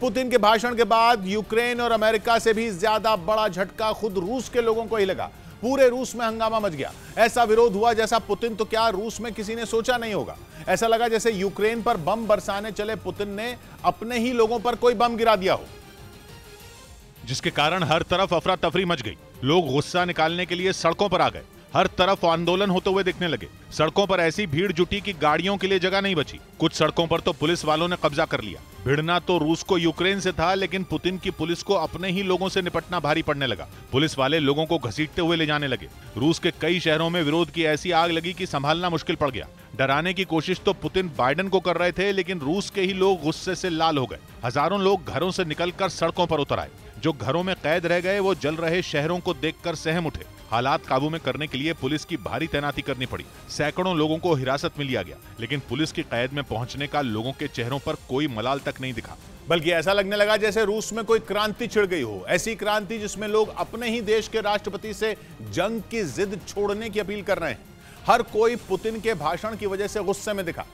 Putin के भाषण के बाद यूक्रेन और अमेरिका से भी ज़्यादा बड़ा झटका खुद रूस के लोगों को ही लगा। पूरे रूस में हंगामा मच गया। ऐसा विरोध हुआ जैसा पुतिन तो क्या रूस में किसी ने सोचा नहीं होगा? ऐसा लगा जैसे यूक्रेन पर बम बरसाने चले पुतिन ने अपने ही लोगों पर कोई बम गिरा दिया हो। जिसके कारण हर तरफ़ अफरा तफरी मच गई। लोग गुस्सा निकालने के लिए सड़कों पर आ गए। हर तरफ़ आंदोलन होते हुए दिखने लगे। सड़कों पर ऐसी भीड़ जुटी कि गाड़ियों के लिए जगह नहीं बची। कुछ सड़कों पर तो पुलिस वालों ने कब्जा कर लिया। भिड़ना तो रूस को यूक्रेन से था, लेकिन पुतिन की पुलिस को अपने ही लोगों से निपटना भारी पड़ने लगा। पुलिस वाले लोगों को घसीटते हुए ले जाने लगे। रूस के कई शहरों में विरोध की ऐसी आग लगी कि संभालना मुश्किल पड़ गया। डराने की कोशिश तो पुतिन बाइडन को कर रहे थे, लेकिन रूस के ही लोग गुस्से से लाल हो गए। हज़ारों लोग घरों से निकलकर सड़कों पर उतर आए। जो घरों में कैद रह गए, वो जल रहे शहरों को देखकर सहम उठे। हालात काबू में करने के लिए पुलिस की भारी तैनाती करनी पड़ी। सैकड़ों लोगों को हिरासत में लिया गया, लेकिन पुलिस की कैद में पहुँचने का लोगों के चेहरों पर कोई मलाल तक नहीं दिखा। बल्कि ऐसा लगने लगा जैसे रूस में कोई क्रांति छिड़ गई हो। ऐसी क्रांति जिसमें लोग अपने ही देश के राष्ट्रपति से जंग की जिद छोड़ने की अपील कर रहे हैं। हर कोई पुतिन के भाषण की वजह से गुस्से में दिखा।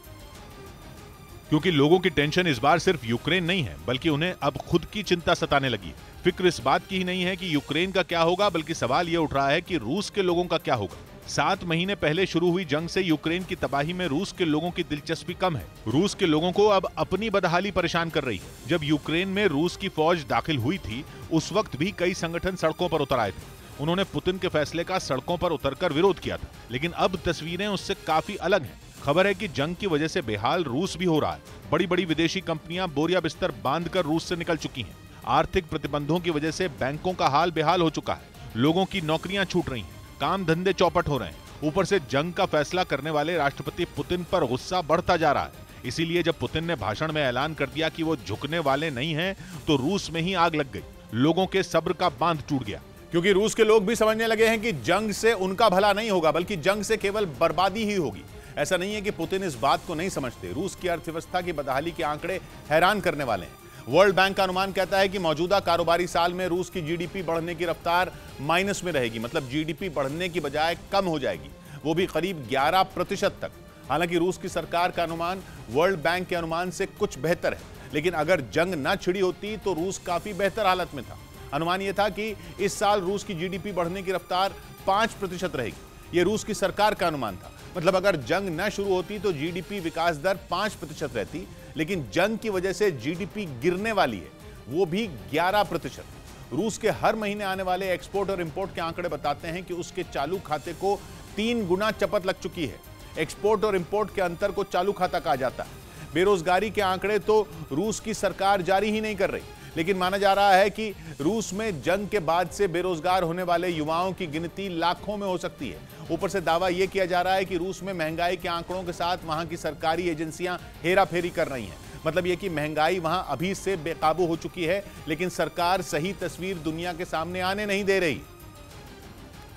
क्योंकि लोगों की टेंशन इस बार सिर्फ़ यूक्रेन नहीं है, बल्कि उन्हें अब खुद की चिंता सताने लगी। फ़िक्र इस बात की ही नहीं है कि यूक्रेन का क्या होगा, बल्कि सवाल ये उठ रहा है कि रूस के लोगों का क्या होगा। सात महीने पहले शुरू हुई जंग से यूक्रेन की तबाही में रूस के लोगों की दिलचस्पी कम है। रूस के लोगों को अब अपनी बदहाली परेशान कर रही है। जब यूक्रेन में रूस की फौज दाखिल हुई थी, उस वक्त भी कई संगठन सड़कों पर उतर आए थे। उन्होंने पुतिन के फैसले का सड़कों पर उतरकर विरोध किया था, लेकिन अब तस्वीरें उससे काफ़ी अलग हैं। खबर है कि जंग की वजह से बेहाल रूस भी हो रहा है। बड़ी बड़ी विदेशी कंपनियाँ बोरिया बिस्तर बांधकर रूस से निकल चुकी हैं। आर्थिक प्रतिबंधों की वजह से बैंकों का हाल बेहाल हो चुका है। लोगों की नौकरियाँ छूट रही हैं। काम धंधे चौपट हो रहे हैं। ऊपर से जंग का फैसला करने वाले राष्ट्रपति पुतिन पर गुस्सा बढ़ता जा रहा है। इसीलिए जब पुतिन ने भाषण में ऐलान कर दिया कि वो झुकने वाले नहीं हैं तो रूस में ही आग लग गई। लोगों के सब्र का बाँध टूट गया। क्योंकि रूस के लोग भी समझने लगे हैं कि जंग से उनका भला नहीं होगा, बल्कि जंग से केवल बर्बादी ही होगी। ऐसा नहीं है कि पुतिन इस बात को नहीं समझते। रूस की अर्थव्यवस्था की बदहाली के आंकड़े हैरान करने वाले हैं। वर्ल्ड बैंक का अनुमान कहता है कि मौजूदा कारोबारी साल में रूस की जीडीपी बढ़ने की रफ्तार माइनस में रहेगी मतलब जीडीपी बढ़ने की बजाय कम हो जाएगी। वो भी करीब 11 प्रतिशत तक। हालाँकि रूस की सरकार का अनुमान वर्ल्ड बैंक के अनुमान से कुछ बेहतर है। लेकिन अगर जंग न छिड़ी होती तो रूस काफ़ी बेहतर हालत में था। अनुमान यह था कि इस साल रूस की जीडीपी बढ़ने की रफ्तार पाँच प्रतिशत रहेगी। यह रूस की सरकार का अनुमान था। मतलब अगर जंग न शुरू होती तो जीडीपी विकास दर पाँच प्रतिशत रहती, लेकिन जंग की वजह से जीडीपी गिरने वाली है, वो भी 11 प्रतिशत। रूस के हर महीने आने वाले एक्सपोर्ट और इंपोर्ट के आंकड़े बताते हैं कि उसके चालू खाते को तीन गुना चपत लग चुकी है। एक्सपोर्ट और इंपोर्ट के अंतर को चालू खाता कहा जाता है। बेरोजगारी के आंकड़े तो रूस की सरकार जारी ही नहीं कर रही। लेकिन माना जा रहा है कि रूस में जंग के बाद से बेरोजगार होने वाले युवाओं की गिनती लाखों में हो सकती है। ऊपर से दावा यह किया जा रहा है कि रूस में महँगाई के आंकड़ों के साथ वहाँ की सरकारी एजेंसियाँ हेरा फेरी कर रही हैं। मतलब यह कि महँगाई वहाँ अभी से बेकाबू हो चुकी है, लेकिन सरकार सही तस्वीर दुनिया के सामने आने नहीं दे रही।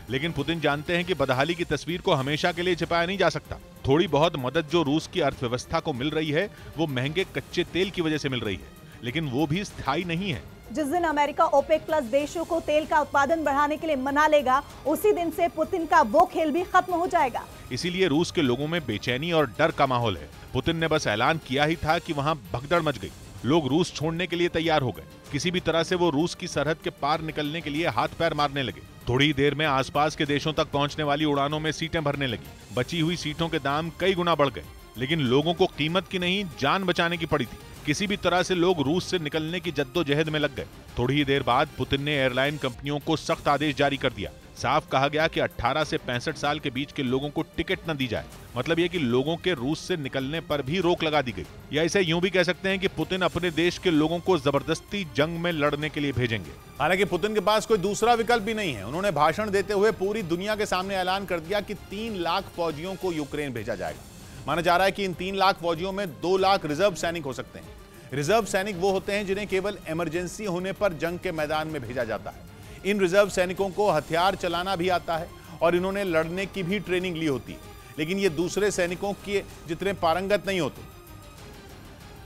लेकिन पुतिन जानते हैं कि बदहाली की तस्वीर को हमेशा के लिए छिपाया नहीं जा सकता। थोड़ी बहुत मदद जो रूस की अर्थव्यवस्था को मिल रही है, वो महँगे कच्चे तेल की वजह से मिल रही है। लेकिन वो भी स्थायी नहीं है। जिस दिन अमेरिका ओपेक प्लस देशों को तेल का उत्पादन बढ़ाने के लिए मना लेगा उसी दिन से पुतिन का वो खेल भी खत्म हो जाएगा। इसीलिए रूस के लोगों में बेचैनी और डर का माहौल है। पुतिन ने बस ऐलान किया ही था कि वहाँ भगदड़ मच गई। लोग रूस छोड़ने के लिए तैयार हो गए। किसी भी तरह से वो रूस की सरहद के पार निकलने के लिए हाथ पैर मारने लगे। थोड़ी देर में आसपास के देशों तक पहुँचने वाली उड़ानों में सीटें भरने लगी। बची हुई सीटों के दाम कई गुना बढ़ गए। लेकिन लोगों को कीमत की नहीं, जान बचाने की पड़ी थी। किसी भी तरह से लोग रूस से निकलने की जद्दोजहद में लग गए। थोड़ी ही देर बाद पुतिन ने एयरलाइन कंपनियों को सख्त आदेश जारी कर दिया। साफ़ कहा गया कि 18 से 65 साल के बीच के लोगों को टिकट न दी जाए। मतलब ये कि लोगों के रूस से निकलने पर भी रोक लगा दी गई। या इसे यूँ भी कह सकते हैं कि पुतिन अपने देश के लोगों को ज़बरदस्ती जंग में लड़ने के लिए भेजेंगे। हालाँकि पुतिन के पास कोई दूसरा विकल्प भी नहीं है। उन्होंने भाषण देते हुए पूरी दुनिया के सामने ऐलान कर दिया कि तीन लाख फौजियों को यूक्रेन भेजा जाएगा। माना जा रहा है कि इन तीन लाख फौजियों में दो लाख रिज़र्व सैनिक हो सकते हैं। रिज़र्व सैनिक वो होते हैं जिन्हें केवल इमरजेंसी होने पर जंग के मैदान में भेजा जाता है। इन रिज़र्व सैनिकों को हथियार चलाना भी आता है और इन्होंने लड़ने की भी ट्रेनिंग ली होती है। लेकिन ये दूसरे सैनिकों के जितने पारंगत नहीं होते।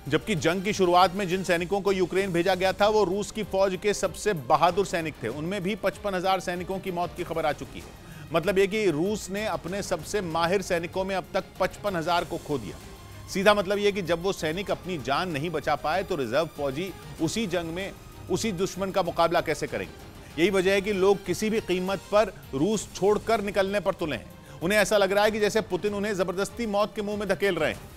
जबकि जंग की शुरुआत में जिन सैनिकों को यूक्रेन भेजा गया था, वो रूस की फौज के सबसे बहादुर सैनिक थे। उनमें भी पचपन हज़ार सैनिकों की मौत की खबर आ चुकी है। मतलब ये कि रूस ने अपने सबसे माहिर सैनिकों में अब तक पचपन हज़ार को खो दिया। सीधा मतलब ये कि जब वो सैनिक अपनी जान नहीं बचा पाए तो रिज़र्व फौजी उसी जंग में, उसी दुश्मन का मुकाबला कैसे करेंगे? यही वजह है कि लोग किसी भी कीमत पर रूस छोड़कर निकलने पर तुले हैं। उन्हें ऐसा लग रहा है कि जैसे पुतिन उन्हें ज़बरदस्ती मौत के मुँह में धकेल रहे हैं।